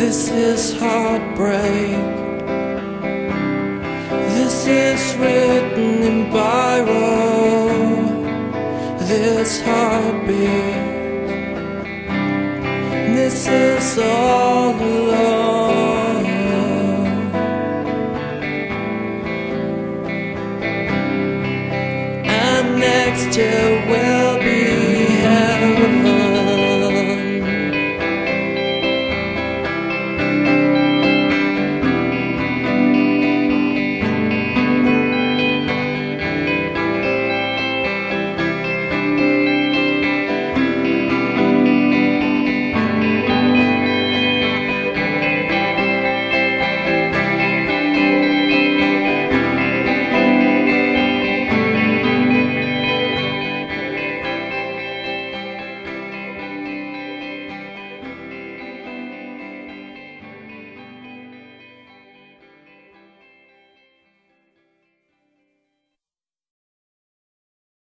This is heartbreak. This is written in Byron. This heartbeat. This is all alone. And next year when